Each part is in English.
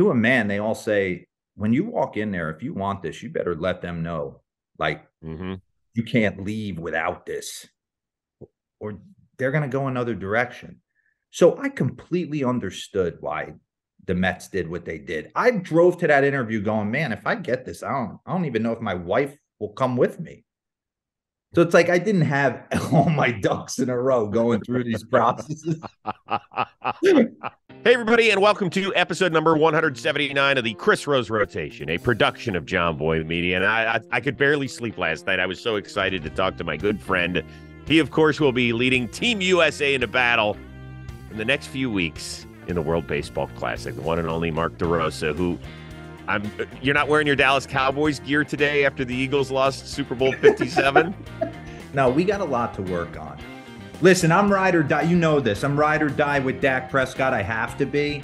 to a man, they all say, when you walk in there, if you want this, you better let them know. Like, Mm-hmm. you can't leave without this, or they're going to go another direction. So I completely understood why the Mets did what they did. I drove to that interview going, man, if I get this, I don't, I don't even know if my wife will come with me. So it's like I didn't have all my ducks in a row going through these processes. Hey, everybody, and welcome to episode number 179 of the Chris Rose Rotation, a production of Jomboy Media. And I, I, I could barely sleep last night. I was so excited to talk to my good friend. He, of course, will be leading Team USA into battle in the next few weeks in the World Baseball Classic. The one and only Mark DeRosa, who I'm. You're not wearing your Dallas Cowboys gear today after the Eagles lost Super Bowl 57. No, we got a lot to work on. Listen, I'm ride or die. You know this. I'm ride or die with Dak Prescott. I have to be.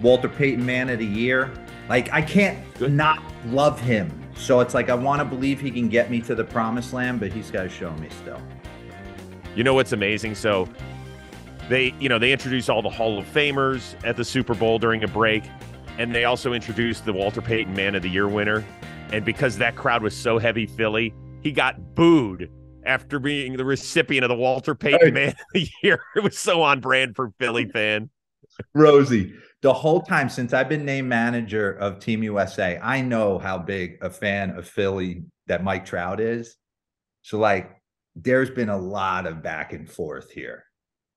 Walter Payton Man of the Year. Like, I can't Good. not love him. So it's like I want to believe he can get me to the promised land, but he's got to show me still. You know what's amazing? So they, you know, they introduced all the Hall of Famers at the Super Bowl during a break, and they also introduced the Walter Payton Man of the Year winner. And because that crowd was so heavy Philly, he got booed after being the recipient of the Walter Payton Hey. Man of the Year. It was so on brand for Philly fan. Rosie, the whole time since I've been named manager of Team USA, I know how big a fan of Philly that Mike Trout is. So, like, there's been a lot of back and forth here.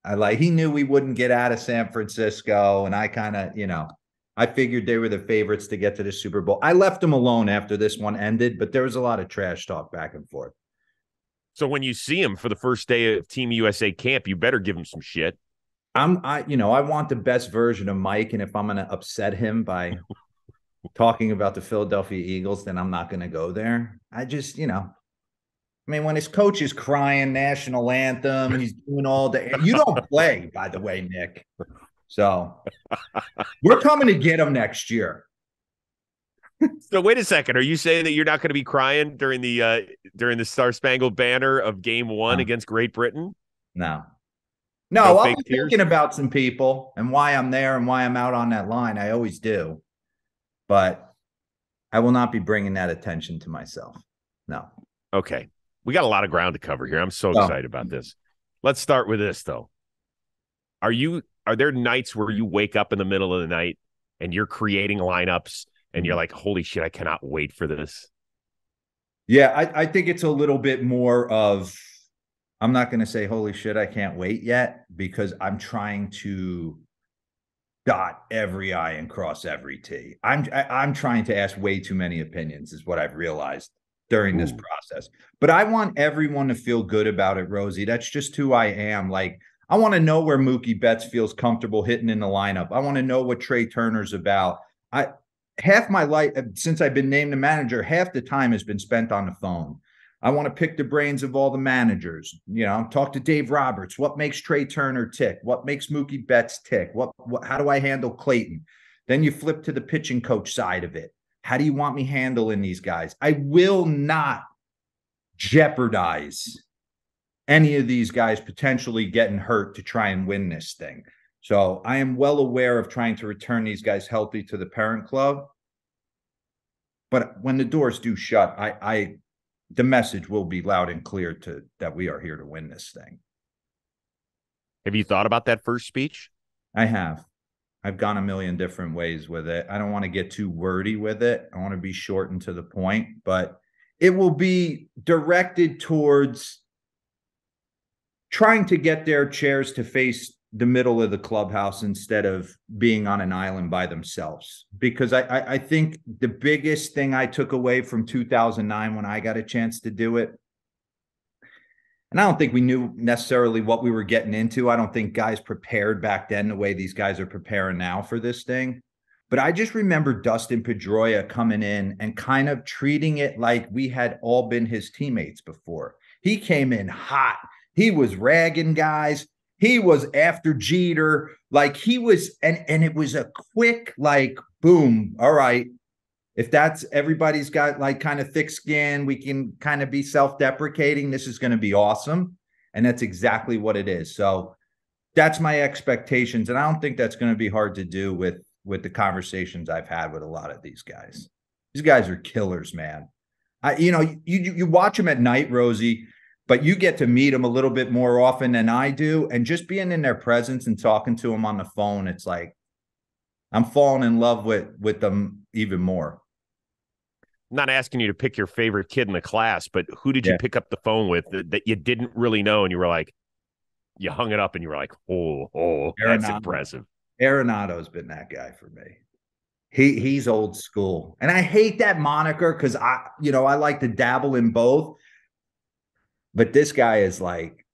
I like, he knew we wouldn't get out of San Francisco. And I kind of, you know, I figured they were the favorites to get to the Super Bowl. I left them alone after this one ended, but there was a lot of trash talk back and forth. So when you see him for the first day of Team USA camp, you better give him some shit. I'm I you know, I want the best version of Mike and if I'm going to upset him by talking about the Philadelphia Eagles, then I'm not going to go there. I just, you know, I mean, when his coach is crying national anthem, he's doing all the you don't play, by the way, Nick. So we're coming to get him next year. So wait a second. Are you saying that you're not going to be crying during the uh during the Star Spangled Banner of Game One No. against Great Britain? No. No, No I'll be tears? thinking about some people and why I'm there and why I'm out on that line. I always do. But I will not be bringing that attention to myself. No. Okay. We got a lot of ground to cover here. I'm so Oh. excited about this. Let's start with this though. Are you are there nights where you wake up in the middle of the night and you're creating lineups and you're mm-hmm. like, holy shit, I cannot wait for this? Yeah, I, I think it's a little bit more of I'm not going to say holy shit, I can't wait yet because I'm trying to dot every I and cross every T. I'm I, I'm trying to ask way too many opinions, is what I've realized during this Ooh. process. But I want everyone to feel good about it, Rosie. That's just who I am. Like I want to know where Mookie Betts feels comfortable hitting in the lineup. I want to know what Trea Turner's about. I half my life uh, since I've been named the manager, half the time has been spent on the phone. I want to pick the brains of all the managers. You know, talk to Dave Roberts. What makes Trea Turner tick? What makes Mookie Betts tick? What, what how do I handle Clayton? Then you flip to the pitching coach side of it. How do you want me handling these guys? I will not jeopardize any of these guys potentially getting hurt to try and win this thing. So I am well aware of trying to return these guys healthy to the parent club. But when the doors do shut, I, I the message will be loud and clear to that we are here to win this thing. Have you thought about that first speech? I have. I've gone a million different ways with it. I don't want to get too wordy with it. I want to be short and to the point, but it will be directed towards trying to get their chairs to face the middle of the clubhouse instead of being on an island by themselves. Because I, I, I think the biggest thing I took away from 2009 when I got a chance to do it and I don't think we knew necessarily what we were getting into. I don't think guys prepared back then the way these guys are preparing now for this thing. But I just remember Dustin Pedroia coming in and kind of treating it like we had all been his teammates before. He came in hot. He was ragging guys. He was after Jeter. Like he was, and and it was a quick, like, boom. All right. If that's everybody's got like kind of thick skin, we can kind of be self-deprecating. This is going to be awesome. And that's exactly what it is. So that's my expectations. And I don't think that's going to be hard to do with with the conversations I've had with a lot of these guys. These guys are killers, man. I, you know, you you, you watch them at night, Rosie, but you get to meet them a little bit more often than I do, and just being in their presence and talking to them on the phone, it's like I'm falling in love with with them even more. I'm not asking you to pick your favorite kid in the class, but who did you yeah. pick up the phone with that, that, you didn't really know, and you were like, you hung it up, and you were like, oh, oh, Arenado. that's impressive. Arenado's been that guy for me. He he's old school, and I hate that moniker because I, you know, I like to dabble in both. But this guy is like,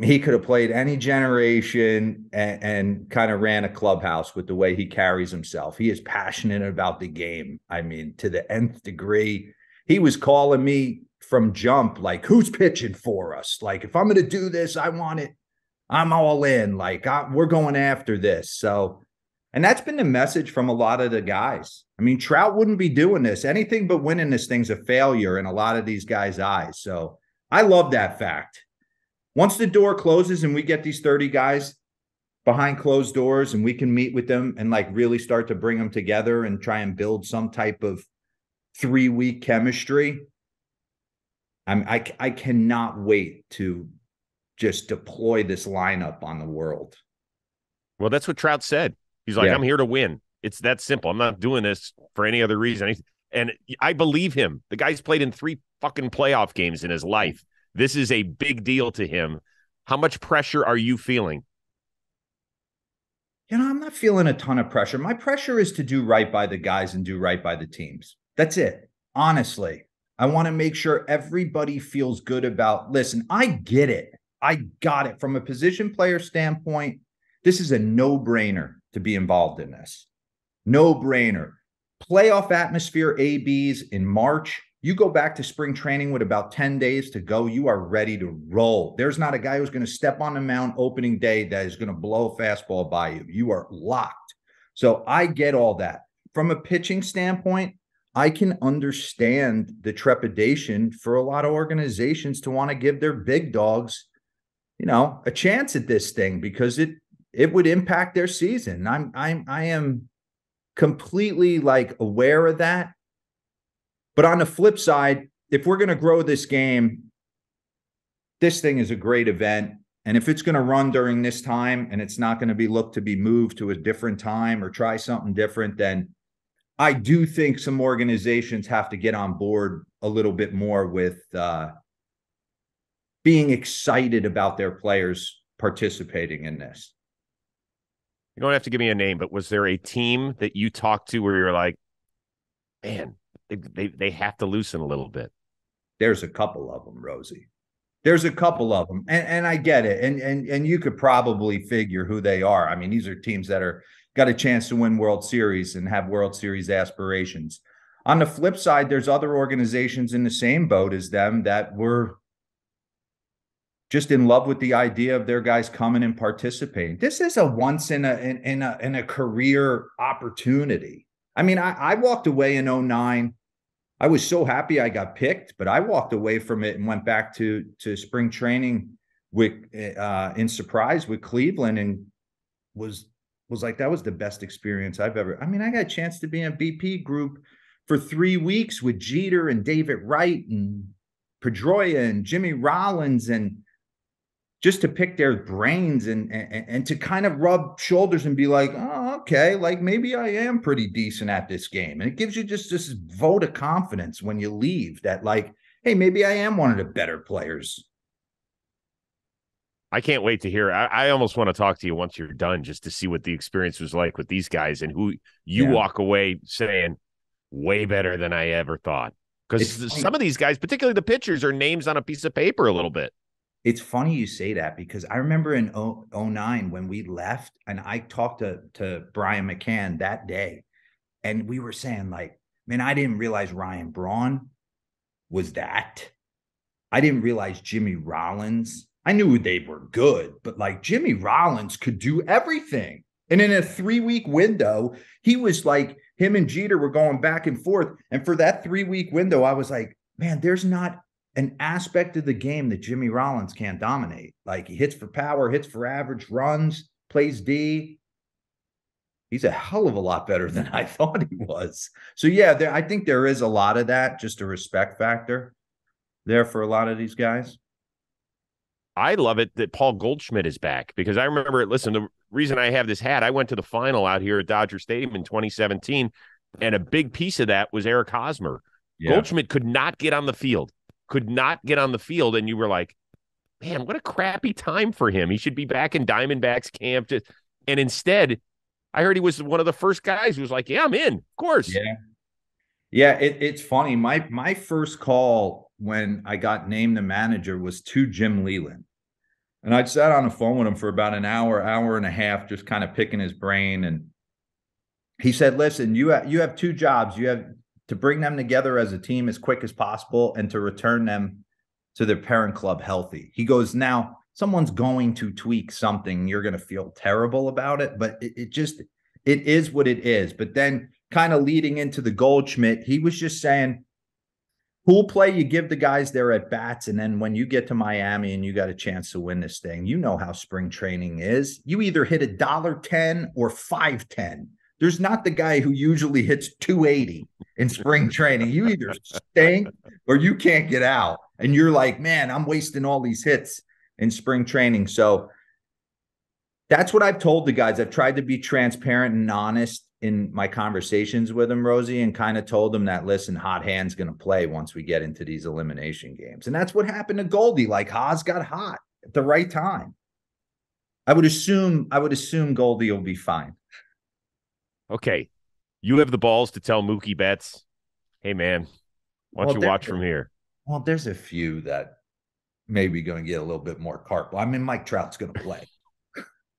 he could have played any generation and, and kind of ran a clubhouse with the way he carries himself. He is passionate about the game. I mean, to the nth degree. He was calling me from jump, like, who's pitching for us? Like, if I'm going to do this, I want it. I'm all in. Like, I, we're going after this. So, and that's been the message from a lot of the guys. I mean, Trout wouldn't be doing this. Anything but winning this thing's a failure in a lot of these guys' eyes. So I love that fact. Once the door closes and we get these 30 guys behind closed doors and we can meet with them and like really start to bring them together and try and build some type of three week chemistry. I'm I I cannot wait to just deploy this lineup on the world. Well, that's what Trout said. He's like, yeah. I'm here to win. It's that simple. I'm not doing this for any other reason. And I believe him. The guy's played in three fucking playoff games in his life. This is a big deal to him. How much pressure are you feeling? You know, I'm not feeling a ton of pressure. My pressure is to do right by the guys and do right by the teams. That's it. Honestly, I want to make sure everybody feels good about. Listen, I get it. I got it from a position player standpoint. This is a no brainer to be involved in this. No brainer. Playoff atmosphere ABs in March. You go back to spring training with about 10 days to go, you are ready to roll. There's not a guy who's going to step on the mound opening day that is going to blow a fastball by you. You are locked. So I get all that. From a pitching standpoint, I can understand the trepidation for a lot of organizations to want to give their big dogs, you know, a chance at this thing because it it would impact their season. I'm I'm I am completely like aware of that. But on the flip side, if we're going to grow this game, this thing is a great event. And if it's going to run during this time and it's not going to be looked to be moved to a different time or try something different, then I do think some organizations have to get on board a little bit more with uh, being excited about their players participating in this. You don't have to give me a name, but was there a team that you talked to where you're like, man, they, they, have to loosen a little bit? There's a couple of them, Rosie. There's a couple of them, and and I get it, and and and you could probably figure who they are. I mean, these are teams that are got a chance to win World Series and have World Series aspirations. On the flip side, there's other organizations in the same boat as them that were just in love with the idea of their guys coming and participating. This is a once in a in, in a in a career opportunity. I mean, I, I walked away in 09. I was so happy I got picked, but I walked away from it and went back to to spring training with uh, in surprise with Cleveland and was was like that was the best experience I've ever. I mean, I got a chance to be in BP group for three weeks with Jeter and David Wright and Pedroia and Jimmy Rollins and just to pick their brains and, and, and to kind of rub shoulders and be like, oh, okay, like maybe I am pretty decent at this game. And it gives you just this vote of confidence when you leave that, like, hey, maybe I am one of the better players. I can't wait to hear. I, I almost want to talk to you once you're done, just to see what the experience was like with these guys and who you yeah. walk away saying way better than I ever thought. Because some of these guys, particularly the pitchers, are names on a piece of paper a little bit. It's funny you say that because I remember in 09 when we left and I talked to, to Brian McCann that day and we were saying like, man, I didn't realize Ryan Braun was that. I didn't realize Jimmy Rollins. I knew they were good, but like Jimmy Rollins could do everything. And in a three week window, he was like, him and Jeter were going back and forth. And for that three week window, I was like, man, there's not an aspect of the game that Jimmy Rollins can't dominate. Like he hits for power, hits for average, runs, plays D. he's a hell of a lot better than I thought he was. So yeah, there, I think there is a lot of that, just a respect factor there for a lot of these guys. I love it that Paul Goldschmidt is back because I remember. It. Listen, the reason I have this hat, I went to the final out here at Dodger Stadium in 2017, and a big piece of that was Eric Hosmer. Yeah. Goldschmidt could not get on the field, could not get on the field, and you were like, "Man, what a crappy time for him. He should be back in Diamondbacks camp." To, and instead, I heard he was one of the first guys who was like, "Yeah, I'm in, of course." Yeah, yeah. It, it's funny. My my first call when I got named the manager was to Jim Leyland. And I'd sat on the phone with him for about an hour, hour and a half, just kind of picking his brain. And he said, listen, you have, you have two jobs. You have to bring them together as a team as quick as possible and to return them to their parent club healthy. He goes, now someone's going to tweak something. You're going to feel terrible about it, but it, it just, it is what it is. But then kind of leading into the Goldschmidt, he was just saying, pool play, you give the guys their at bats. And then when you get to Miami and you got a chance to win this thing, you know how spring training is. You either hit a dollar 10 or 510. There's not the guy who usually hits 280 in spring training. You either stink or you can't get out. And you're like, man, I'm wasting all these hits in spring training. So that's what I've told the guys. I've tried to be transparent and honest in my conversations with them, Rosie, and kind of told them that listen, hot hand's going to play once we get into these elimination games, and that's what happened to Goldie. Like Haas got hot at the right time. I would assume I would assume Goldie will be fine. Okay, you have the balls to tell Mookie Betts, "Hey man, why don't well, you watch from here?" Well, there's a few that maybe going to get a little bit more carp. I mean, Mike Trout's going to play.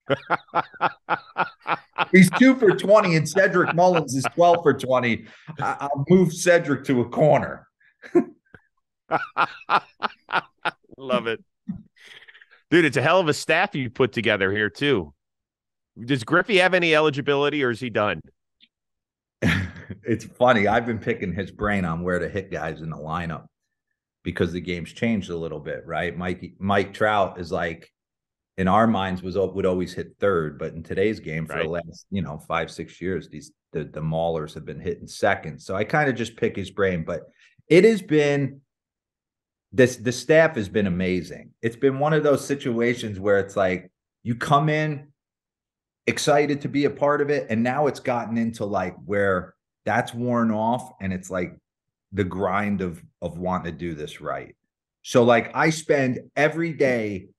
He's two for 20, and Cedric Mullins is 12 for 20. I- will move Cedric to a corner. Love it. Dude, it's a hell of a staff you put together here, too. Does Griffey have any eligibility or is he done? it's funny. I've been picking his brain on where to hit guys in the lineup because the game's changed a little bit, right? Mike Mike Trout is like in our minds was would always hit third, but in today's game for right. the last you know five six years, these the the maulers have been hitting second. So I kind of just pick his brain, but it has been this the staff has been amazing. It's been one of those situations where it's like you come in excited to be a part of it, and now it's gotten into like where that's worn off, and it's like the grind of of wanting to do this right. So like I spend every day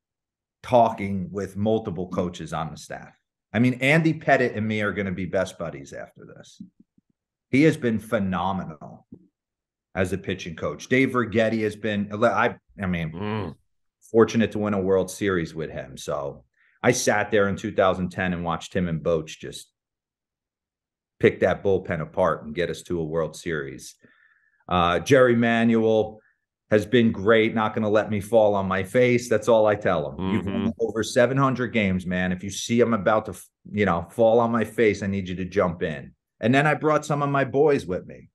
talking with multiple coaches on the staff. I mean, Andy Pettitte and me are going to be best buddies after this. He has been phenomenal as a pitching coach. Dave Righetti has been, I, I mean, mm. fortunate to win a World Series with him. So I sat there in 2010 and watched him and Boch just pick that bullpen apart and get us to a World Series. Uh, Jerry Manuel, has been great, not going to let me fall on my face. That's all I tell him. Mm-hmm. You've won over 700 games, man. If you see I'm about to, you know, fall on my face, I need you to jump in. And then I brought some of my boys with me.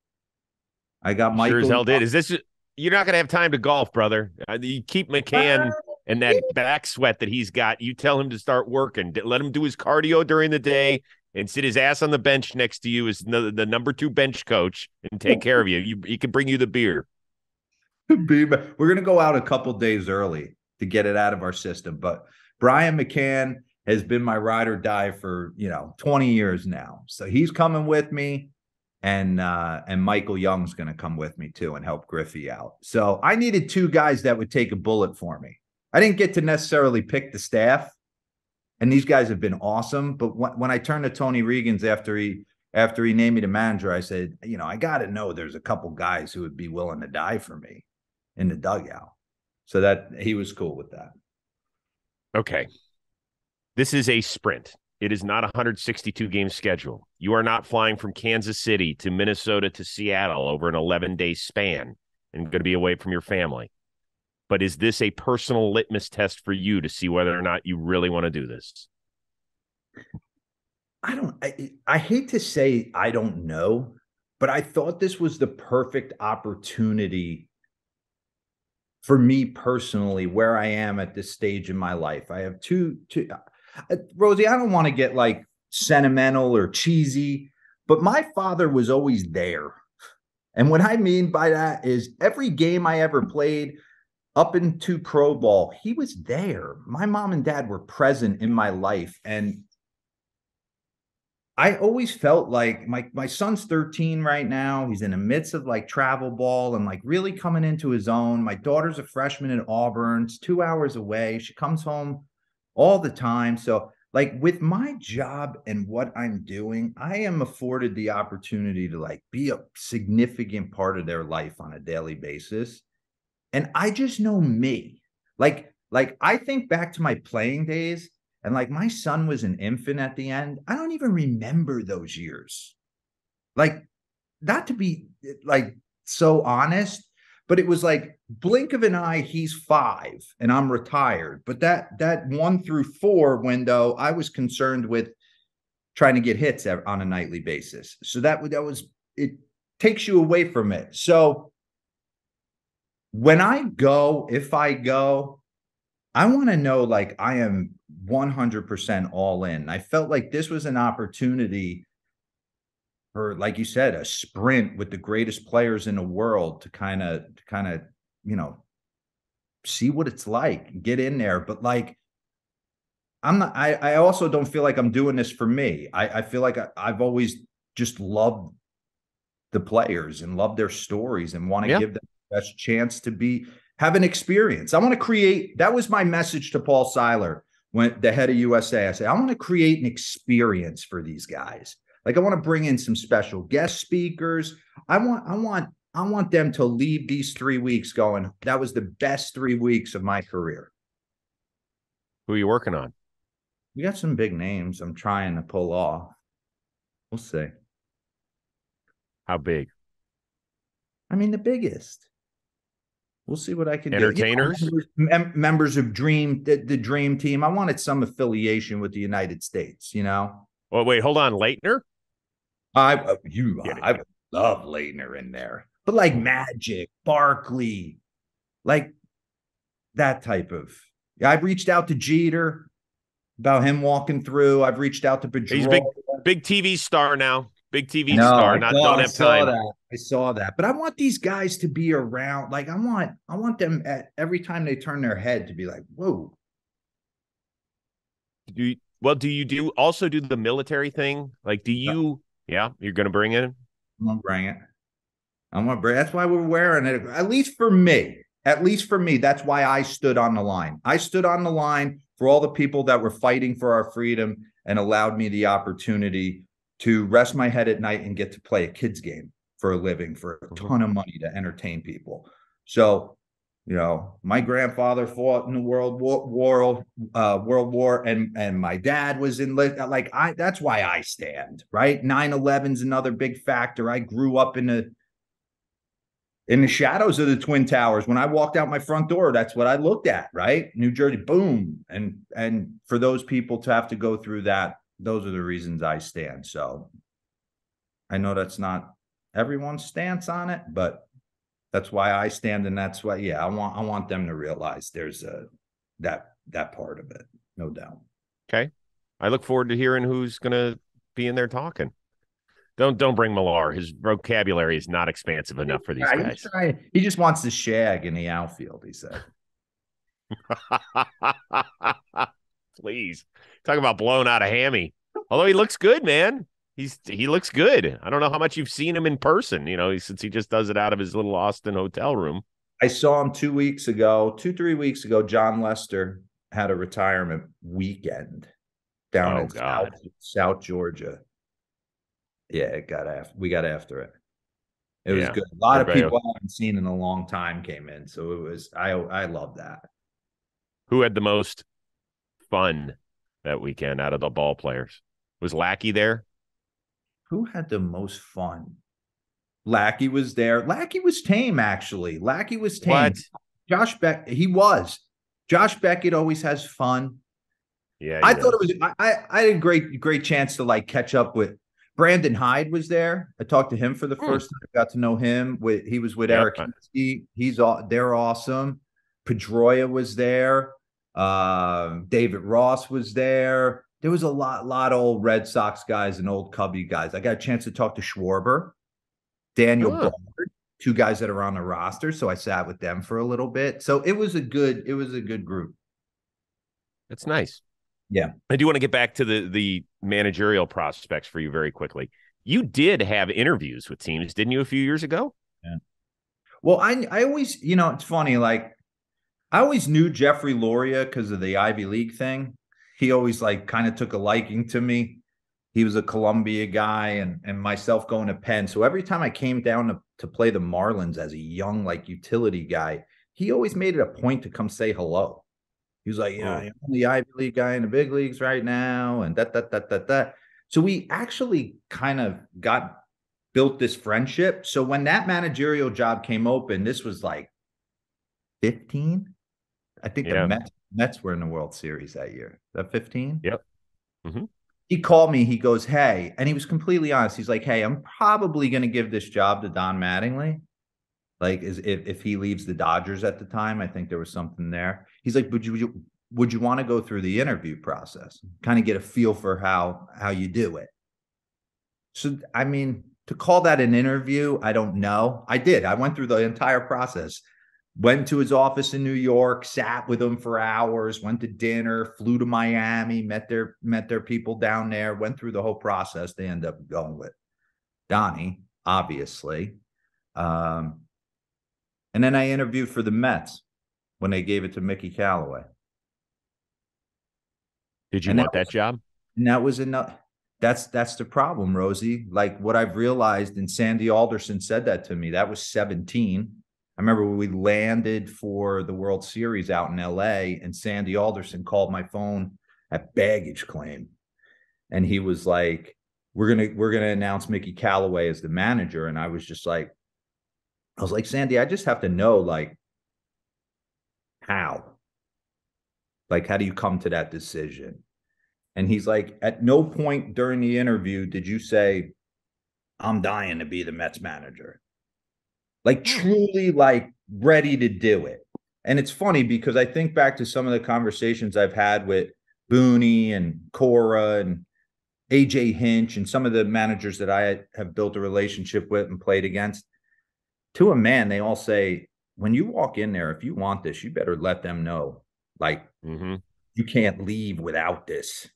I got Michael. Sure as hell did. Is this you're not going to have time to golf, brother? Uh, you keep McCann and that back sweat that he's got. You tell him to start working. Let him do his cardio during the day and sit his ass on the bench next to you as the, the number two bench coach and take care of you. you. He can bring you the beer. We're going to go out a couple days early to get it out of our system. But Brian McCann has been my ride or die for you know 20 years now. So he's coming with me, and uh, and Michael Young's going to come with me too and help Griffey out. So I needed two guys that would take a bullet for me. I didn't get to necessarily pick the staff, and these guys have been awesome. But when, when I turned to Tony Reagins after he after he named me the manager, I said, you know, I got to know there's a couple guys who would be willing to die for me in the dugout. So that he was cool with that. Okay. This is a sprint. It is not a 162 game schedule. You are not flying from Kansas City to Minnesota to Seattle over an 11 day span and going to be away from your family. But is this a personal litmus test for you to see whether or not you really want to do this? I don't I, I hate to say I don't know, but I thought this was the perfect opportunity for me personally where I am at this stage in my life. I have two two uh, Rosie, I don't want to get like sentimental or cheesy, but my father was always there. And what I mean by that is every game I ever played up into pro ball, he was there. My mom and dad were present in my life. And I always felt like my my son's 13 right now. He's in the midst of like travel ball and like really coming into his own. My daughter's a freshman at Auburn. It's two hours away. She comes home all the time. So like with my job and what I'm doing, I am afforded the opportunity to like be a significant part of their life on a daily basis. And I just know me. Like like I think back to my playing days and like my son was an infant at the end. I don't even remember those years. Like, not to be like so honest, but it was like blink of an eye, he's five and I'm retired. But that that one through four window, I was concerned with trying to get hits on a nightly basis. So that that was it takes you away from it. So when I go, if I go, I want to know like I am 100% all in. I felt like this was an opportunity for, like you said, a sprint with the greatest players in the world to kind of, to kind of, you know, see what it's like, get in there. But like, I'm not, I, I also don't feel like I'm doing this for me. I, I feel like I, I've always just loved the players and loved their stories and want to yeah. give them the best chance to be have an experience. I want to create that was my message to Paul Seiler when the head of USA, I said, I want to create an experience for these guys. Like I want to bring in some special guest speakers. I want, I want, I want them to leave these three weeks going, that was the best three weeks of my career. Who are you working on? We got some big names I'm trying to pull off. We'll see. How big? I mean, the biggest. We'll see what I can Entertainers? do. Entertainers, mem- members of Dream, the, the, Dream Team. I wanted some affiliation with the United States. You know. Well, wait, hold on, Laettner. I uh, you yeah, I love Laettner in there, but like Magic, Barkley, like that type of. Yeah, I've reached out to Jeter about him walking through. I've reached out to Pedro. He's big, big TV star now. Big TV no, star. Not don't have time. That. I saw that, but I want these guys to be around. Like I want, I want them at every time they turn their head to be like, "Whoa." Do you, well? Do you do also do the military thing? Like, do you? Yeah, you're gonna bring it. I'm gonna bring it. I'm gonna bring. That's why we're wearing it. At least for me. At least for me. That's why I stood on the line. I stood on the line for all the people that were fighting for our freedom and allowed me the opportunity to rest my head at night and get to play a kids game for a living for a mm-hmm. ton of money to entertain people. So, you know, my grandfather fought in the World War, War uh, World War, and and my dad was in like I. That's why I stand right. 9-11's another big factor. I grew up in the in the shadows of the twin towers when i walked out my front door that's what i looked at right new jersey boom and and for those people to have to go through that those are the reasons I stand. So I know that's not everyone's stance on it, but that's why I stand, and that's why, yeah, I want I want them to realize there's a that that part of it, no doubt. Okay, I look forward to hearing who's gonna be in there talking. Don't don't bring Millar. His vocabulary is not expansive enough for these yeah, guys. He just wants to shag in the outfield. He said. Please talk about blown out a hammy. Although he looks good, man. He's he looks good. I don't know how much you've seen him in person. You know, since he just does it out of his little Austin hotel room. I saw him two weeks ago, two three weeks ago. Jon Lester had a retirement weekend down oh, in South, South, Georgia. Yeah, it got after we got after it. It was yeah. good. A lot of people I haven't seen in a long time came in, so it was. I I love that. Who had the most fun that weekend out of the ball players? Was Lackey there? Who had the most fun? Lackey was there. Lackey was tame, actually. Lackey was tame. What? Josh Beck, he was. Josh Beckett always has fun. Yeah, I does. thought it was. I, I had a great great chance to like catch up with Brandon Hyde was there. I talked to him for the hmm. first time. Got to know him. With he was with Eric. He's all. They're awesome. Pedroia was there. Uh, David Ross was there. there was a lot, lot of old Red Sox guys and old Cubby guys. I got a chance to talk to Schwarber, Daniel Huh. Bard, two guys that are on the roster. So I sat with them for a little bit. So it was a good, it was a good group. That's nice. Yeah. I do want to get back to the the managerial prospects for you very quickly. You did have interviews with teams, didn't you, a few years ago? Yeah. Well, I I always, you know, it's funny. Like, I always knew Jeffrey Loria because of the Ivy League thing. He always like kind of took a liking to me. He was a Columbia guy, and and myself going to Penn. So every time I came down to to play the Marlins as a young like utility guy, he always made it a point to come say hello. He was like, you know, Oh. I'm the Ivy League guy in the big leagues right now, and that that that that that. So we actually kind of got built this friendship. So when that managerial job came open, this was like 15. I think Yeah. the Mets, Mets were in the World Series that year. That 15? Yep. Mhm. He called me. He goes, Hey, and he was completely honest. He's like, Hey, I'm probably going to give this job to Don Mattingly. Like, is if, if he leaves the Dodgers at the time, I think there was something there. He's like, Would you, would you, would you want to go through the interview process? Kind of get a feel for how how you do it. So, I mean, to call that an interview, I don't know. I did. I went through the entire process. Went to his office in New York, sat with him for hours, went to dinner, flew to Miami, met their met their people down there, went through the whole process. They end up going with Donnie, obviously. Um, and then I interviewed for the Mets when they gave it to Mickey Callaway. Did you And want that that job? And that was enough. That's that's the problem, Rosie. Like what I've realized, and Sandy Alderson said that to me. That was 17. I remember when we landed for the World Series out in LA, and Sandy Alderson called my phone at baggage claim. And he was like, We're gonna, we're gonna announce Mickey Callaway as the manager. And I was just like, I was like, Sandy, I just have to know, like, how? Like, how do you come to that decision? And he's like, at no point during the interview did you say, I'm dying to be the Mets manager. Like truly like ready to do it. And it's funny because I think back to some of the conversations I've had with Booney and Cora and AJ Hinch and some of the managers that I have built a relationship with and played against. To a man, they all say, when you walk in there, if you want this, you better let them know. Like Mm-hmm. you can't leave without this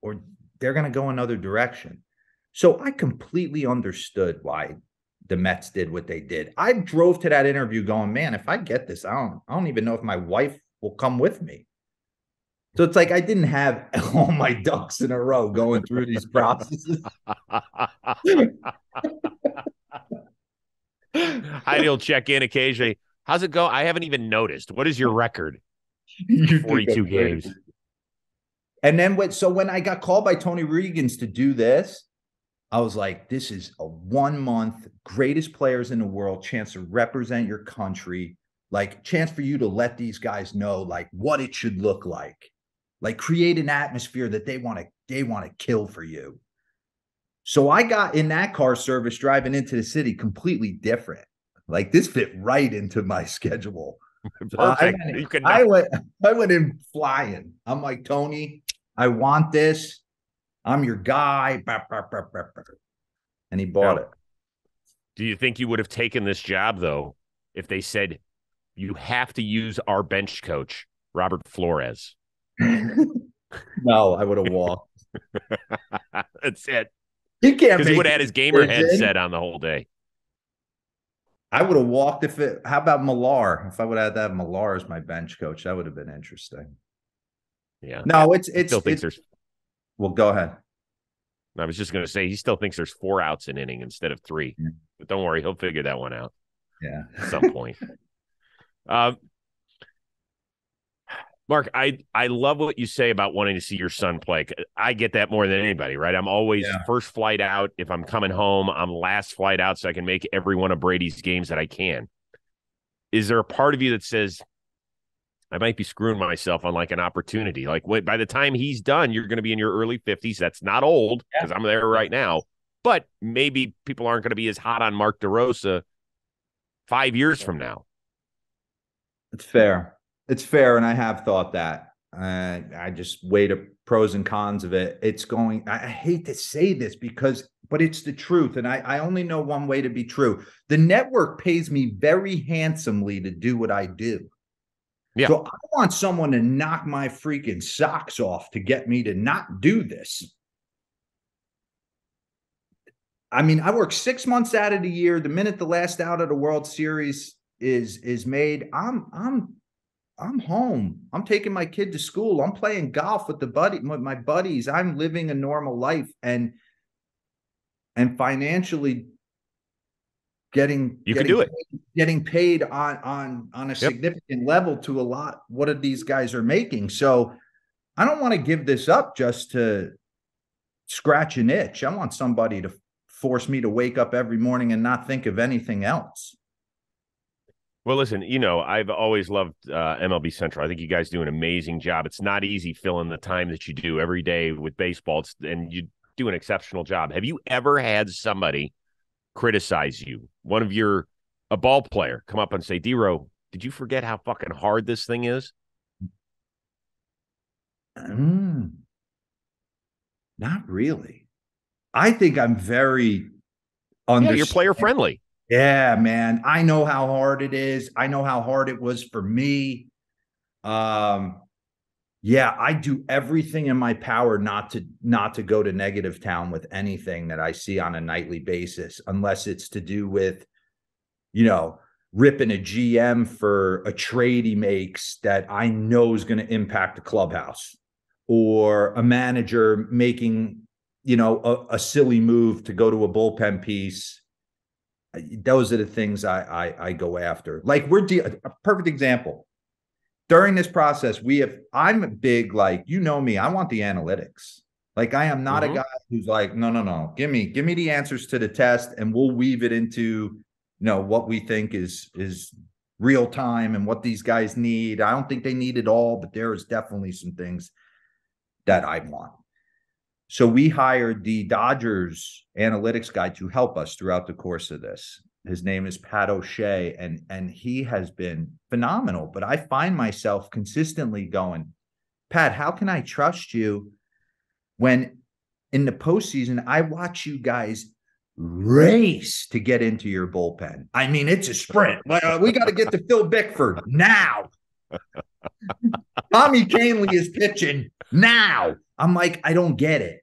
or they're going to go another direction so i completely understood why the mets did what they did i drove to that interview going man if i get this i don't i don't even know if my wife will come with me so it's like i didn't have all my ducks in a row going through these processes Heidi will check in occasionally. How's it go? I haven't even noticed. What is your record? You think 42 I'm games. And then when so when I got called by Tony Reagins to do this, I was like, this is a one month greatest players in the world chance to represent your country, like chance for you to let these guys know like what it should look like. Like create an atmosphere that they want to they want to kill for you. So I got in that car service driving into the city completely different. Like this fit right into my schedule. So I Perfect. went- you can I went I went in flying. I'm like, Tony, I want this. I'm your guy. And he bought it. Do you think you would have taken this job though if they said you have to use our bench coach, Robert Flores? no, I would have walked. That's it. He can't Because he would have had his gamer headset on the whole day. I would have walked if it how about Millar? If I would have had that Millar as my bench coach, that would have been interesting. Yeah. No, it's it's, it's there's well go ahead. I was just gonna say he still thinks there's four outs an inning instead of three. Yeah. But don't worry, he'll figure that one out Yeah. at some point. um Mark, I I love what you say about wanting to see your son play. I get that more than anybody, right? I'm always Yeah. first flight out. If I'm coming home, I'm last flight out so I can make every one of Brady's games that I can. Is there a part of you that says I might be screwing myself on like an opportunity? Like wait, by the time he's done, you're going to be in your early 50s. That's not old Yeah. because I'm there right now. But maybe people aren't going to be as hot on Mark DeRosa five years from now. It's fair. It's fair, and I have thought that. uh, I just weigh the pros and cons of it. It's going, I, I hate to say this because, but it's the truth. And I, I only know one way to be true. The network pays me very handsomely to do what I do. Yeah. So I want someone to knock my freaking socks off to get me to not do this. I mean, I work six months out of the year. The minute the last out of the World Series is is made, I'm I'm I'm home. I'm taking my kid to school. I'm playing golf with the buddy with my buddies. I'm living a normal life and and financially getting you getting can do it getting paid on on on a yep. significant level to a lot what are these guys are making. So I don't want to give this up just to scratch an itch. I want somebody to force me to wake up every morning and not think of anything else. Well, listen, you know, I've always loved uh, MLB Central. I think you guys do an amazing job. It's not easy filling the time that you do every day with baseball, it's, and you do an exceptional job. Have you ever had somebody criticize you, one of your a ball player, come up and say, "Dero, did you forget how fucking hard this thing is?" Mm, not really. I think I'm very yeah, you're player friendly. Yeah, man. I know how hard it is. I know how hard it was for me. Um yeah, I do everything in my power not to not to go to negative town with anything that I see on a nightly basis unless it's to do with you know, ripping a GM for a trade he makes that I know is going to impact the clubhouse or a manager making, you know, a, a silly move to go to a bullpen piece those are the things I I, I go after. Like we're de- a perfect example. During this process, we have I'm a big like you know me. I want the analytics. Like I am not mm-hmm. a guy who's like no no no. Give me give me the answers to the test and we'll weave it into you know what we think is is real time and what these guys need. I don't think they need it all, but there is definitely some things that I want. So we hired the Dodgers analytics guy to help us throughout the course of this. His name is Pat O'Shea, and and he has been phenomenal. But I find myself consistently going, Pat, how can I trust you when in the postseason I watch you guys race to get into your bullpen? I mean, it's a sprint. Uh, we got to get to Phil Bickford now. Tommy Kahnle is pitching now. I'm like, I don't get it.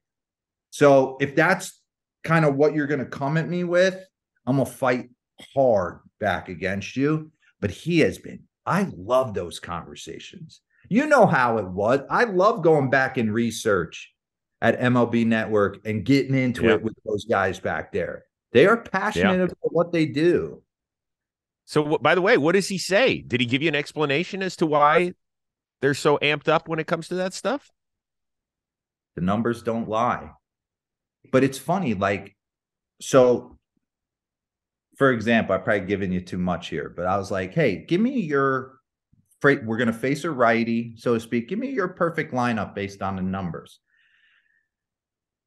So if that's kind of what you're going to come at me with, I'm to fight hard back against you. But he has been, I love those conversations. You know how it was. I love going back and research at MLB Network and getting into yep. it with those guys back there. They are passionate yep. about what they do. So, by the way, what does he say? Did he give you an explanation as to why they're so amped up when it comes to that stuff? The numbers don't lie. But it's funny, like, so for example, I've probably given you too much here, but I was like, hey, give me your freight. We're going to face a righty, so to speak. Give me your perfect lineup based on the numbers.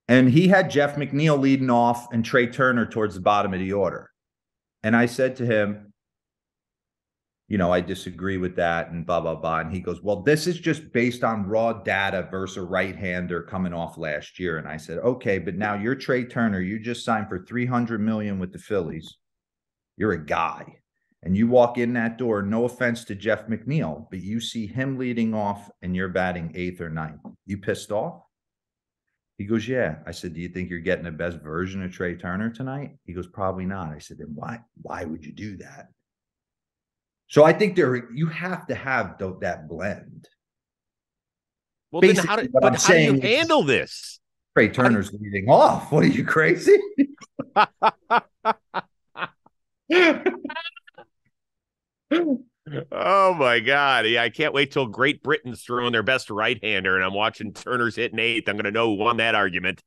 And he had Jeff McNeil leading off and Trea Turner towards the bottom of the order. And I said to him, you know, I disagree with that and blah, blah, blah. And he goes, well, this is just based on raw data versus a right hander coming off last year. And I said, okay, but now you're Trea Turner. You just signed for 300 million with the Phillies. You're a guy. And you walk in that door, no offense to Jeff McNeil, but you see him leading off and you're batting eighth or ninth. You pissed off? He goes, Yeah. I said, Do you think you're getting the best version of Trea Turner tonight? He goes, Probably not. I said, Then why why would you do that? So I think there you have to have th- that blend. Well, Basically, then how, do, but how do you handle this? Trea Turner's leading off. What are you crazy? oh my god! Yeah, I can't wait till Great Britain's throwing their best right-hander, and I'm watching Turner's hitting eighth. I'm going to know who won that argument.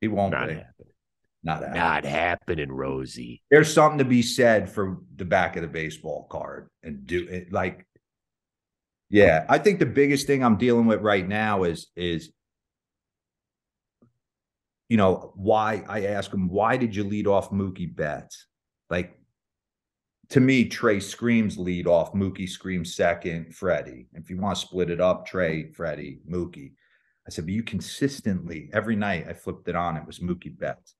He won't Not. Happening. Not happening. Not happening, Rosie. There's something to be said for the back of the baseball card and do it like yeah, I think the biggest thing I'm dealing with right now is is you know, why I ask him, why did you lead off Mookie Betts? Like to me, Trea screams lead off, Mookie screams second, Freddie. If you want to split it up, Trea, Freddie, Mookie. I said, but you consistently every night I flipped it on, it was Mookie Betts.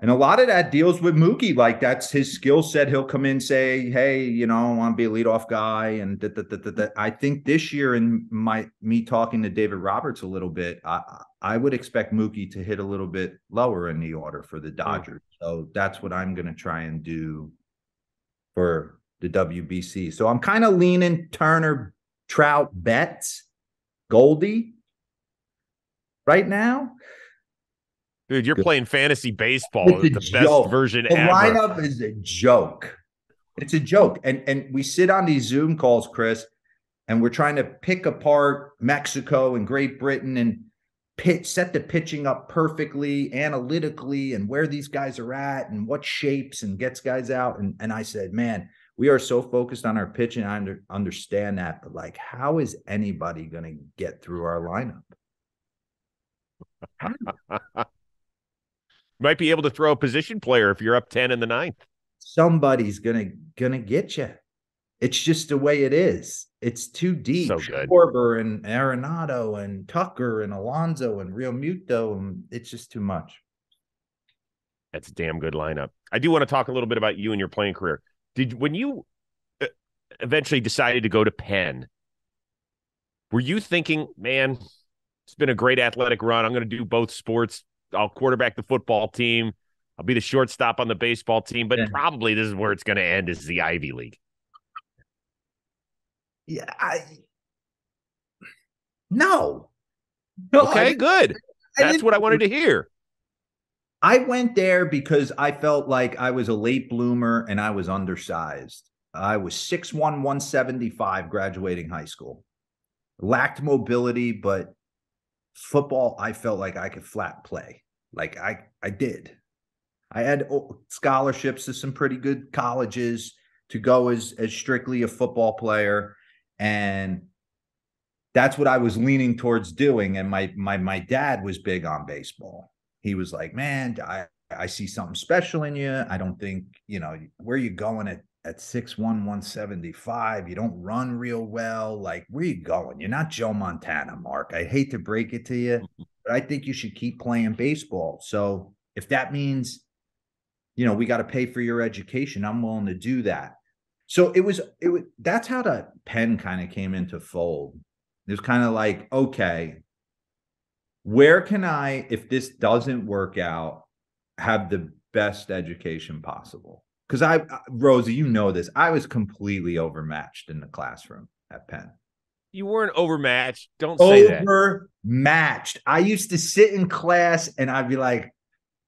And a lot of that deals with Mookie. Like that's his skill set. He'll come in, say, "Hey, you know, I want to be a leadoff guy." And da, da, da, I think this year, in my me talking to David Roberts a little bit, I I would expect Mookie to hit a little bit lower in the order for the Dodgers. So that's what I'm going to try and do for the WBC. So I'm kind of leaning Turner, Trout, Betts, Goldie right now. Dude, you're playing fantasy baseball. the best joke. version the ever. lineup is a joke. It's a joke. And and we sit on these Zoom calls, Chris, and we're trying to pick apart Mexico and Great Britain and pitch set the pitching up perfectly, analytically, and where these guys are at and what shapes and gets guys out. And and I said, man, we are so focused on our pitching. I under, understand that, but like, how is anybody going to get through our lineup? Might be able to throw a position player if you're up 10 in the ninth. Somebody's gonna gonna get you. It's just the way it is. It's too deep. So good. Schwarber and Arenado and Tucker and Alonso and Realmuto, and it's just too much. That's a damn good lineup. I do want to talk a little bit about you and your playing career. Did when you uh, eventually decided to go to Penn, were you thinking, man, it's been a great athletic run. I'm going to do both sports. I'll quarterback the football team. I'll be the shortstop on the baseball team, but Yeah. probably this is where it's going to end is the Ivy League. Yeah, I no. No, Okay, didn't- good. I That's what I wanted to hear. I went there because I felt like I was a late bloomer and I was undersized. I was 6'1, 175 graduating high school. Lacked mobility, but football, I felt like I could flat play. Like I I did. I had scholarships to some pretty good colleges to go as as strictly a football player and that's what I was leaning towards doing and my my my dad was big on baseball he was like, "Man, I I see something special in you. I don't think you know where you going at at six one one seventy five. You don't run real well. Like where you going? You're not Joe Montana, Mark. I hate to break it to you, but I think you should keep playing baseball. So if that means, you know, we got to pay for your education, I'm willing to do that. So it was it was that's how the Penn kind of came into fold. It was kind of like, okay, where can I, if this doesn't work out, have the best education possible? Because I, Rosie, you know this, I was completely overmatched in the classroom at Penn. You weren't overmatched. Don't say that. Overmatched. I used to sit in class and I'd be like,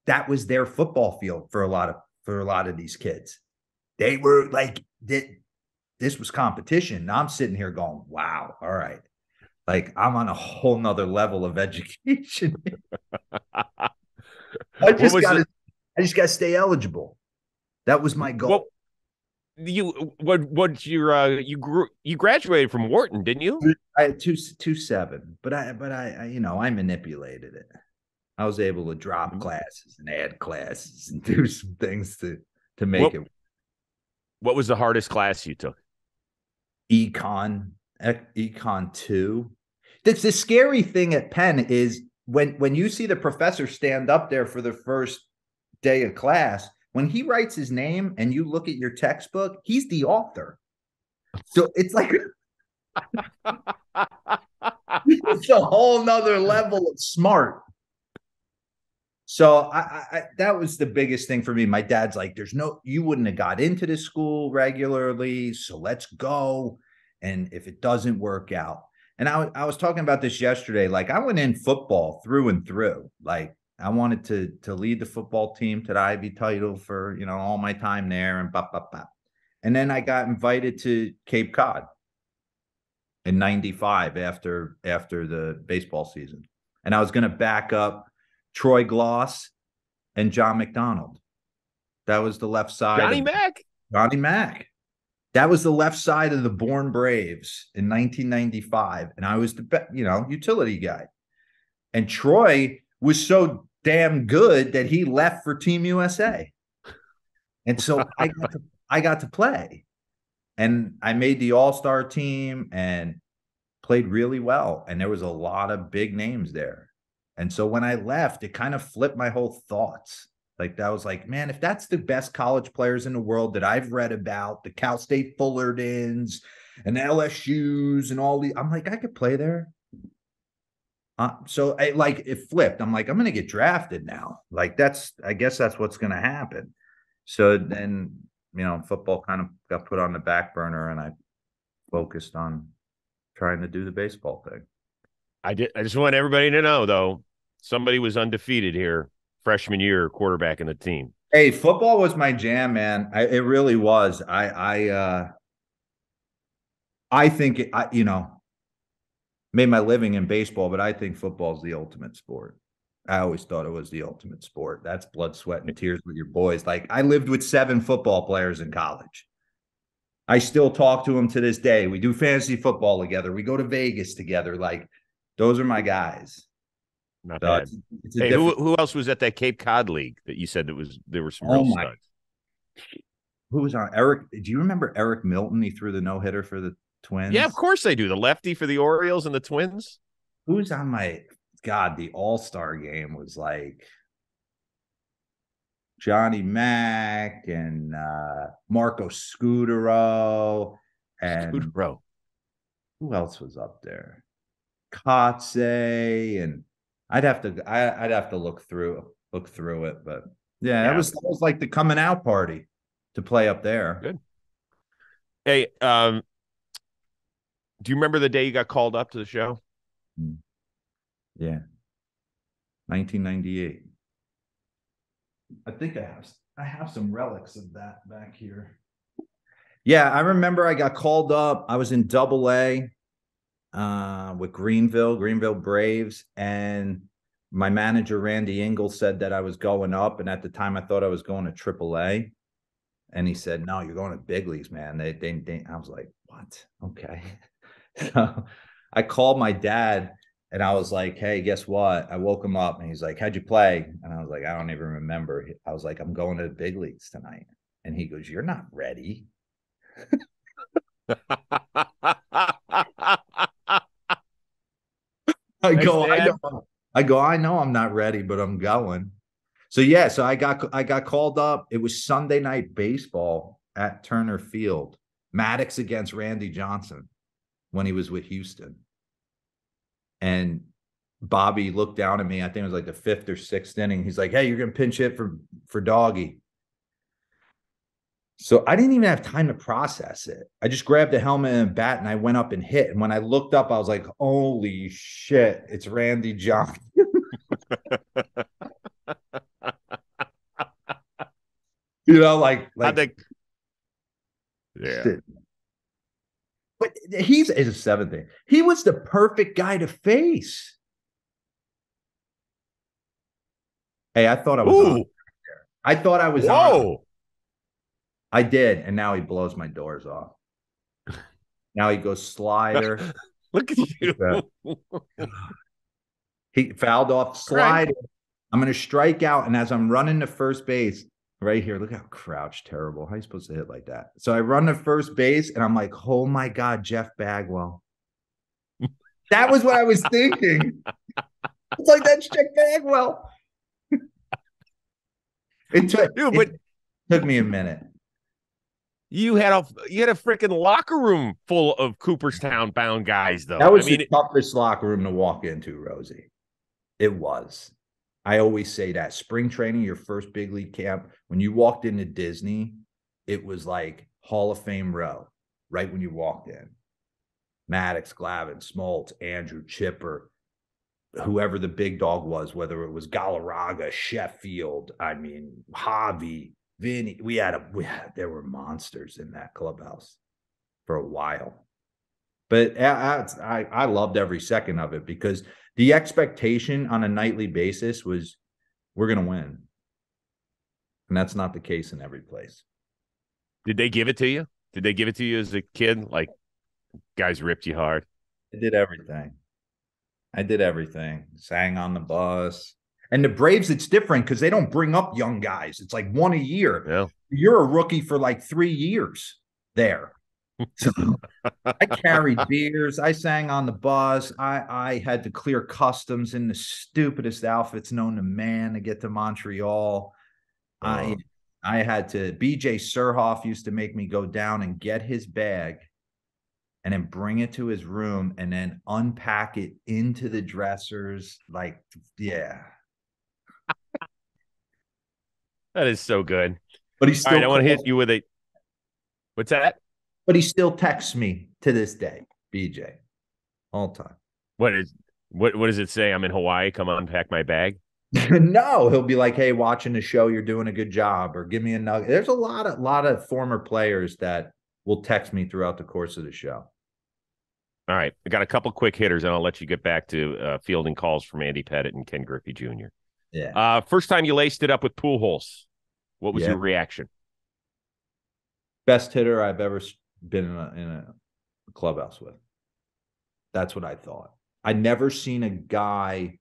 that was their football field for a lot of for a lot of these kids. They were like that. This was competition. Now I'm sitting here going, wow, all right. Like I'm on a whole nother level of education. I just got to it- I just got to stay eligible. That was my goal. Well, you what what your uh you grew you graduated from Wharton, didn't you? I had two two seven, but I but I, I you know I manipulated it. I was able to drop Mhm. classes and add classes and do some things to to make Well- it What was the hardest class you took? econ econ two. That's the scary thing at Penn is when when you see the professor stand up there for the first day of class, when he writes his name and you look at your textbook, he's the author. So it's like it's a whole nother level of smart. So I, I, that was the biggest thing for me. My dad's like, "There's no, you wouldn't have got into this school regularly, so let's go." And if it doesn't work out, and I, I was talking about this yesterday. Like I went in football through and through. Like I wanted to to lead the football team to the Ivy title for you know all my time there, and bop bop bop. And then I got invited to Cape Cod in 95 after after the baseball season. And I was going to back up Troy Glaus and John McDonald. That was the left side. Johnny of- Mack. Johnny Mack. That was the left side of the Bourne Braves in 1995 and I was the you know, utility guy. And Troy was so damn good that he left for Team USA. And so I got to I got to play. And I made the all-star team and played really well. And there was a lot of big names there. And so when I left, it kind of flipped my whole thoughts. Like that was like, man, if that's the best college players in the world that I've read about, the Cal State Fullertons and LSU's and all the, I'm like, I could play there. Uh, so I like it flipped. I'm like, I'm gonna get drafted now. Like that's, I guess that's what's gonna happen. So then, you know, football kind of got put on the back burner, and I focused on trying to do the baseball thing. I did. I just want everybody to know, though, somebody was undefeated here freshman year, quarterback in the team. Hey, football was my jam, man. I, it really was. I, I, uh, I think, it, I, you know, made my living in baseball, but I think football is the ultimate sport. I always thought it was the ultimate sport. That's blood, sweat, and tears with your boys. Like I lived with seven football players in college. I still talk to them to this day. We do fantasy football together. We go to Vegas together. Like those are my guys. Not so bad. It's, it's hey, who, who else was at that Cape Cod league that you said that was there were some oh real studs? Who was on Eric? Do you remember Eric Milton? He threw the no hitter for the Twins. Yeah, of course they do. The lefty for the Orioles and the Twins. Who's on my God? The All Star game was like Johnny Mack and uh, Marco Scutaro and Scutaro. Who else was up there? Kotsay and I'd have to I, would have to look through look through it, but yeah, yeah, that was that was like the coming out party to play up there. Good. Hey, um, do you remember the day you got called up to the show? Hmm. Yeah, 1998. I think I have I have some relics of that back here. Yeah, I remember I got called up. I was in double A uh, with Greenville, Greenville Braves, and my manager Randy Ingle said that I was going up, and at the time I thought I was going to triple A. And he said, "No, you're going to big leagues, man." They, they, they I was like, "What? Okay." so I called my dad and I was like, hey, guess what? I woke him up and he's like, how'd you play? And I was like, I don't even remember. I was like, I'm going to the big leagues tonight. And he goes, You're not ready. I go, I know, I go, I know I'm not ready, but I'm going. So yeah, so I got I got called up. It was Sunday night baseball at Turner Field. Maddux against Randy Johnson when he was with Houston. And Bobby looked down at me. I think it was like the fifth or sixth inning. He's like, "Hey, you're gonna pinch hit for for Doggy." So I didn't even have time to process it. I just grabbed the helmet and bat and I went up and hit. And when I looked up, I was like, "Holy shit! It's Randy Johnson." you know, like like. I think, yeah. Shit. But he's is a seventh thing. He was the perfect guy to face. Hey, I thought I was. I thought I was. Whoa. On. I did, and now he blows my doors off. Now he goes slider. Look at you. he fouled off slider. Right. I'm going to strike out, and as I'm running to first base, right here. Look how crouched terrible. How are you supposed to hit like that? So I run to first base and I'm like, oh my God, Jeff Bagwell. that was what I was thinking. it's like that's Jeff Bagwell. it took Dude, but it took me a minute. You had a you had a freaking locker room full of Cooperstown bound guys, though. That was I mean, the toughest locker room to walk into, Rosie. It was. I always say that spring training, your first big league camp, when you walked into Disney, it was like Hall of Fame row right when you walked in. Maddux, Glavine, Smoltz, Andruw, Chipper, whoever the big dog was, whether it was Galarraga, Sheffield, I mean, Javi, Vinny. We had a, we had, there were monsters in that clubhouse for a while. But I, I, I loved every second of it because the expectation on a nightly basis was we're going to win. And that's not the case in every place. Did they give it to you? Did they give it to you as a kid? Like guys ripped you hard? I did everything. I did everything. Sang on the bus. And the Braves, it's different because they don't bring up young guys. It's like one a year. Yeah. You're a rookie for like three years there. So I carried beers. I sang on the bus. I I had to clear customs in the stupidest outfits known to man to get to Montreal. I Oh. I had to. BJ Surhoff used to make me go down and get his bag, and then bring it to his room, and then unpack it into the dressers. Like, yeah. That is so good. But he still. right, I want to hit you with a. What's that? But he still texts me to this day. BJ, all time. What is what? What does it say? I'm in Hawaii. Come unpack my bag. no, he'll be like, "Hey, watching the show, you're doing a good job," or "Give me a nugget." There's a lot of lot of former players that will text me throughout the course of the show. All right, I got a couple quick hitters, and I'll let you get back to uh, fielding calls from Andy Pettitte and Ken Griffey Jr. Yeah, Uh, first time you laced it up with Pujols, what was Yeah. your reaction? best hitter I've ever been in a, in a clubhouse with. That's what I thought. I never seen a guy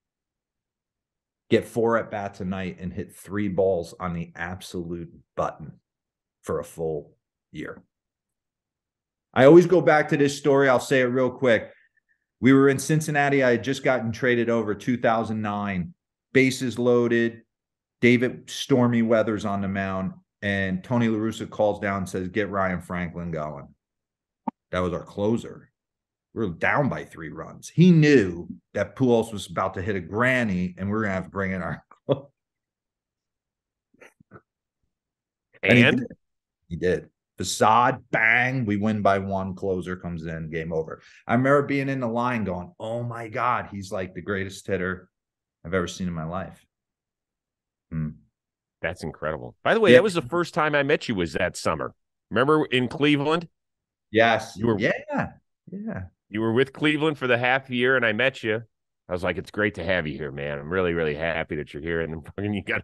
get four at bats a night and hit three balls on the absolute button for a full year. I always go back to this story. I'll say it real quick. We were in Cincinnati. I had just gotten traded over 2009, bases loaded. David Stormy Weathers on the mound, and Tony La Russa calls down and says, "Get Ryan Franklin going." That was our closer. We were down by three runs. He knew that Pujols was about to hit a granny, and we are gonna have to bring in our. he And did. he did. Facade, bang, we win by one. Closer comes in, game over. I remember being in the line going, "Oh my god, he's like the greatest hitter I've ever seen in my life." Hmm. that's incredible. By the way, Yeah. that was the first time I met you. Was that summer? Remember in Cleveland? Yes, You were- yeah, yeah. You were with Cleveland for the half year, and I met you. I was like, "It's great to have you here, man. I'm really, really happy that you're here." And then fucking you got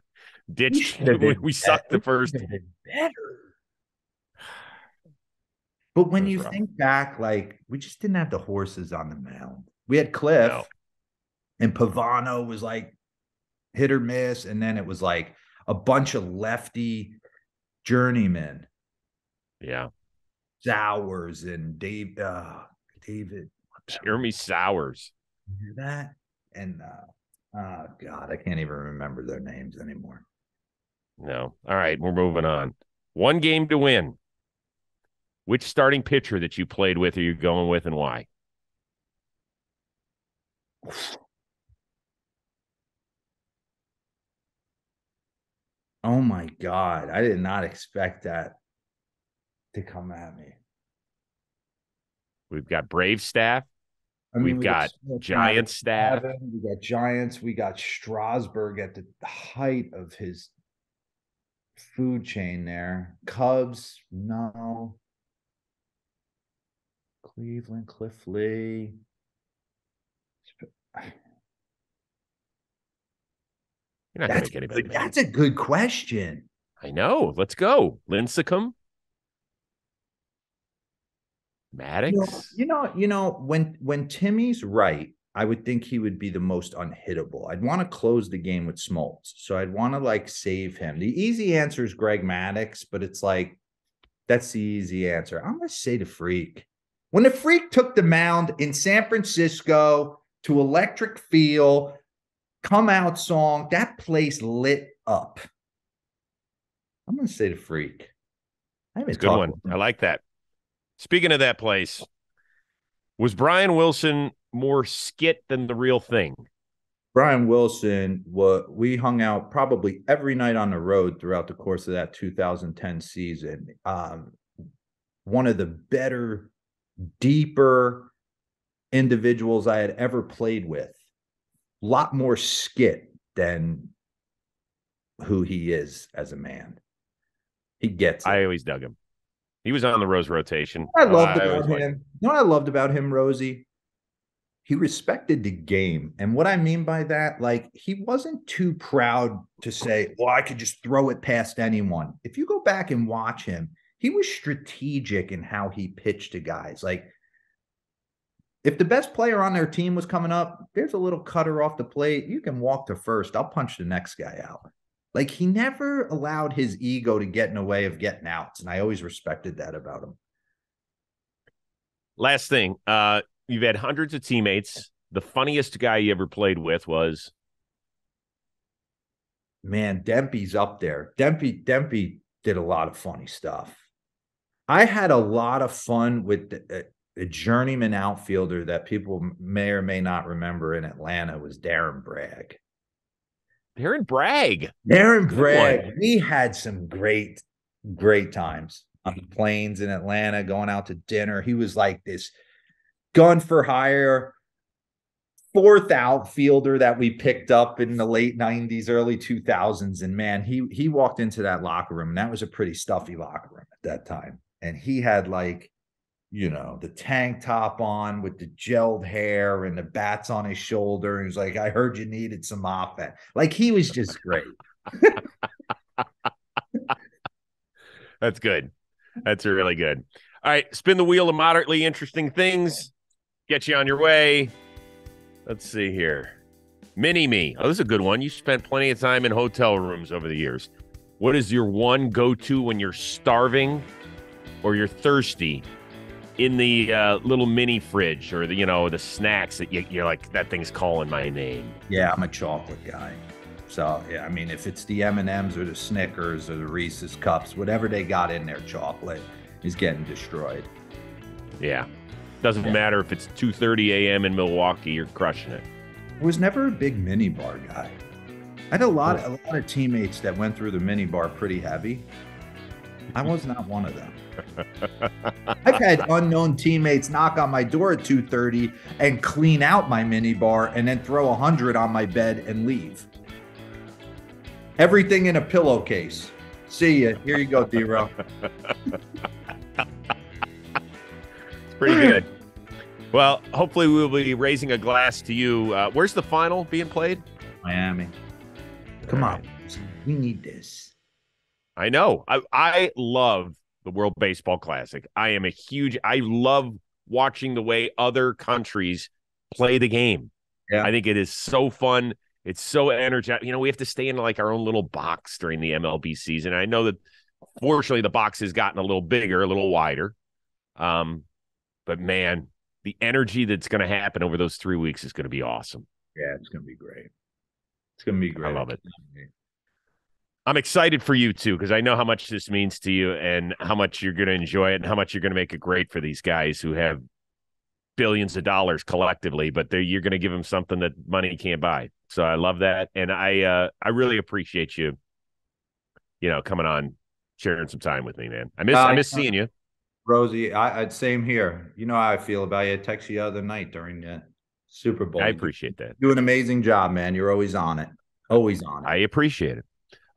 ditched. we, we sucked the first. Should have been better. But when you rough. think back, like we just didn't have the horses on the mound. We had Cliff, No. and Pavano was like hit or miss, and then it was like a bunch of lefty journeymen, Yeah, Sowers and Dave, uh, David. Jeremy Sowers. you hear that? And uh, oh god, I can't even remember their names anymore. No. All right, we're moving on. One game to win. Which starting pitcher that you played with are you going with, and why? Oh my god, I did not expect that to come at me. We've got Brave staff, I mean, We've we got Smith, Giant staff. We got Giants, we got Strasburg at the height of his food chain there. Cubs, no. Cleveland, Cliff Lee. You're not going to make anybody. that's a good question. I know. Let's go. Lincecum. You know, Maddux. you know, you know, when when Timmy's right, I would think he would be the most unhittable. I'd want to close the game with Smoltz. So I'd want to like save him. The easy answer is Greg Maddux, but it's like that's the easy answer. I'm gonna say the freak. When the freak took the mound in San Francisco to electric feel, come out song, that place lit up. I'm gonna say the freak. I haven't Good one. I like that. Speaking of that place, was Brian Wilson more skit than the real thing? Brian Wilson, what we hung out probably every night on the road throughout the course of that 2010 season. Um, one of the better, deeper individuals I had ever played with. A lot more skit than who he is as a man. He gets it. I always dug him. He was on the Rose rotation. I loved I always about liked him. You know what I loved about him, Rosie? He respected the game. And what I mean by that, like he wasn't too proud to say, well, I could just throw it past anyone. If you go back and watch him, he was strategic in how he pitched to guys. Like if the best player on their team was coming up, there's a little cutter off the plate. You can walk to first. I'll punch the next guy out. Like he never allowed his ego to get in the way of getting outs. And I always respected that about him. Last thing, uh, you've had hundreds of teammates. The funniest guy you ever played with was man, Dempy's up there. Dempy, Dempy did a lot of funny stuff. I had a lot of fun with the, a journeyman outfielder that people may or may not remember in Atlanta was Darren Bragg. Darren Bragg. Darren Bragg. We had some great, great times on the planes in Atlanta, going out to dinner. He was like this gun for hire fourth outfielder that we picked up in the late 90s early 2000s and man he he walked into that locker room and that was a pretty stuffy locker room at that time and he had like you know, the tank top on with the gelled hair and the bats on his shoulder. And he's like, I heard you needed some offense. Like he was just great. That's good. That's really good. All right, spin the wheel of moderately interesting things. Get you on your way. Let's see here. Mini me. Oh, this is a good one. You spent plenty of time in hotel rooms over the years. What is your one go to when you're starving or you're thirsty in the uh, little mini fridge or the you know the snacks that you, you're like that thing's calling my name. Yeah, I'm a chocolate guy. So yeah, I mean, if it's the M and M's or the Snickers or the Reese's cups, whatever they got in their chocolate is getting destroyed. Yeah, doesn't yeah. matter if it's 2:30 a.m. in Milwaukee, you're crushing it. I was never a big mini bar guy. I had a lot, of, a lot of teammates that went through the mini bar pretty heavy. I was not one of them. I've had unknown teammates knock on my door at 2:30 and clean out my mini bar and then throw a hundred on my bed and leave. Everything in a pillowcase. See you. Here you go, D-Row. it's pretty good. Well, hopefully we'll be raising a glass to you. Uh, where's the final being played? Miami. Come on. We need this. I know. I I love the World Baseball Classic. I am a huge I love watching the way other countries play the game. Yeah. I think it is so fun. It's so energetic. You know, we have to stay in like our own little box during the MLB season. I know that fortunately the box has gotten a little bigger, a little wider. Um, but man, the energy that's going to happen over those three weeks is going to be awesome. Yeah, it's going to be great. It's going to be great. I love it. I'm excited for you too because I know how much this means to you and how much you're going to enjoy it and how much you're going to make it great for these guys who have billions of dollars collectively, but you're going to give them something that money can't buy. So I love that, and I uh, I really appreciate you, you know, coming on, sharing some time with me, man. I miss uh, I miss seeing you, Rosie. I, I same here. You know how I feel about you. I text you the other night during the Super Bowl. I appreciate that. You do an amazing job, man. You're always on it. Always on it. I appreciate it.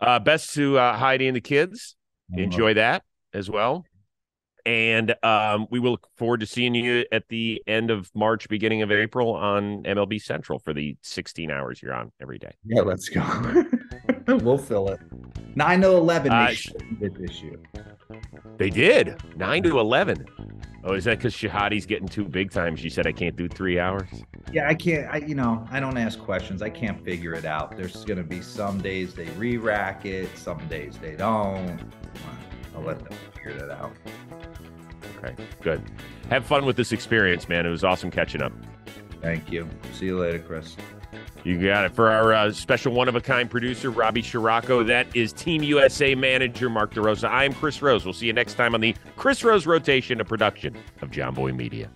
Uh, best to uh, Heidi and the kids. Enjoy that as well. And um, we will look forward to seeing you at the end of March, beginning of April on MLB Central for the 16 hours you're on every day. Yeah, let's go. we'll fill it. 9 to 11 uh, this year. They did. 9 to 11. Oh, is that because Shehadi's getting too big time? She said I can't do three hours. Yeah, I can't. I you know I don't ask questions. I can't figure it out. There's gonna be some days they re-rack it, some days they don't. I'll let them figure that out. Okay, good. Have fun with this experience, man. It was awesome catching up. Thank you. See you later, Chris. You got it. For our uh, special one of a kind producer, Robbie Scirocco, that is Team USA manager Mark DeRosa. I am Chris Rose. We'll see you next time on the Chris Rose Rotation, a production of Jomboy Media.